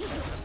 Yeah.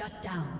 Shut down.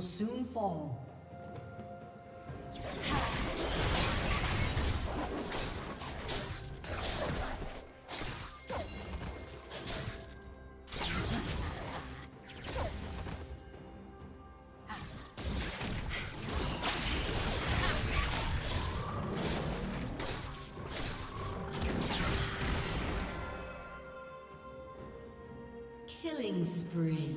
Will soon fall. Killing spree.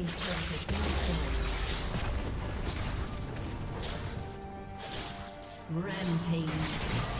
team's turret has been. Rampage.